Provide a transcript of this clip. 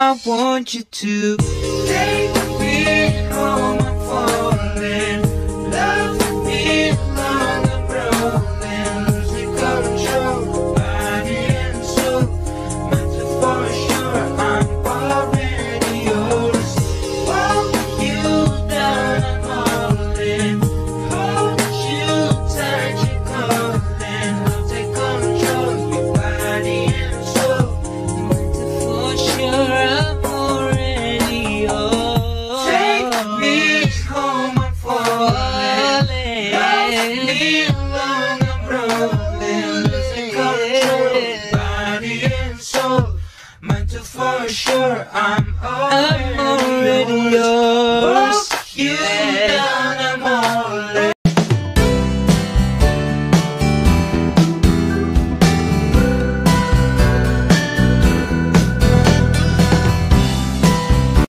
I want you to. i'm rolling, losing control, body and soul. Mental for sure, I'm all.